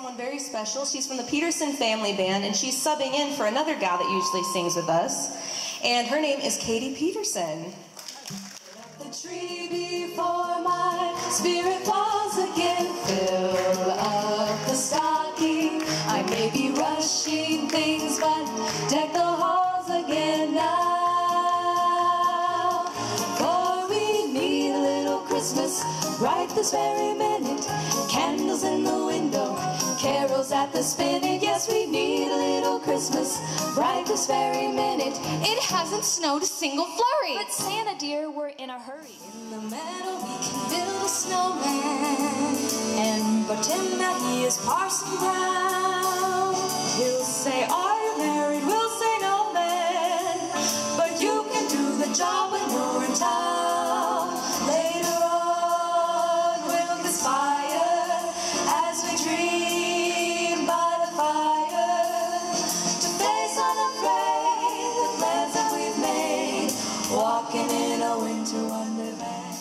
someone very special. She's from the Petersen Family Band, and she's subbing in for another gal that usually sings with us. And her name is Katie Petersen. The tree before my spirit falls again. Fill up the stocking. I may be rushing things, but deck the halls again now. For we need a little Christmas right this very minute. At the spinet. Yes, we need a little Christmas right this very minute. It hasn't snowed a single flurry. But Santa dear, we're in a hurry. In the meadow we can build a snowman and pretend that he is Parson Brown. Walking in a winter wonderland.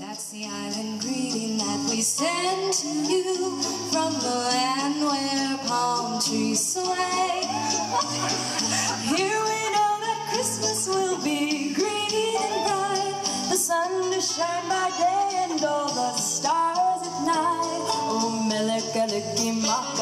That's the island greeting that we send to you from the land where palm trees sway. Here we know that Christmas will be green and bright, the sun to shine by day and all the stars at night. Oh, Mele Kalikimaka is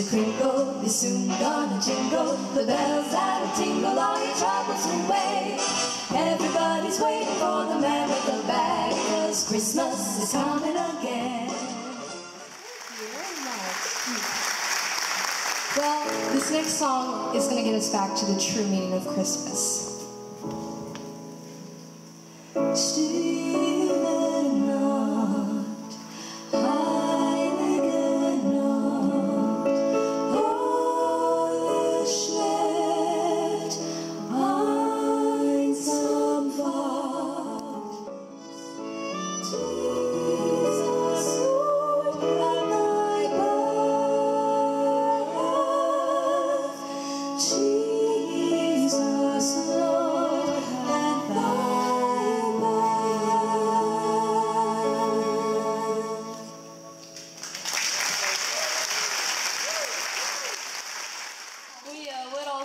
Mr. Kringle, you're soon gonna jingle the bells that'll tingle all your troubles away. Everybody's waiting for the man with the bag, cause Christmas is coming again. Well, this next song is going to get us back to the true meaning of Christmas. Jesus,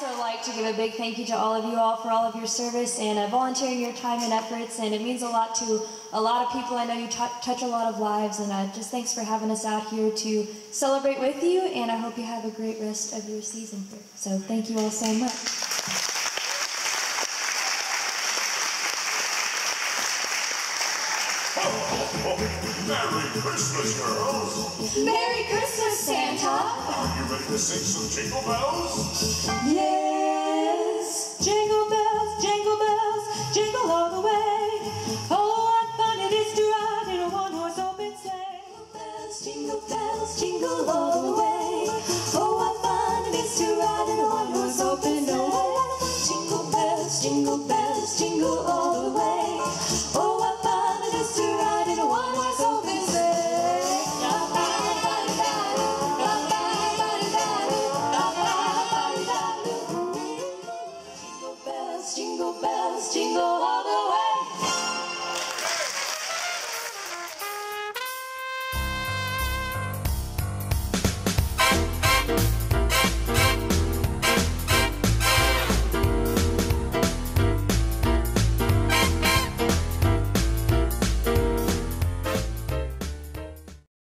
also like to give a big thank you to all of you all for all of your service and uh, volunteering your time and efforts. And it means a lot to a lot of people. I know you touch a lot of lives. And uh, just thanks for having us out here to celebrate with you. And I hope you have a great rest of your season. So thank you all so much. Merry Christmas, girls! Merry Christmas, Santa! Are you ready to sing some jingle bells? Yes! Jingle bells, jingle bells, jingle all the way! Oh, what fun it is to ride in a one-horse open sleigh! Jingle bells, jingle bells, jingle all the way! Oh, what fun it is to ride in a one-horse open sleigh! Jingle bells, jingle bells, jingle all the way!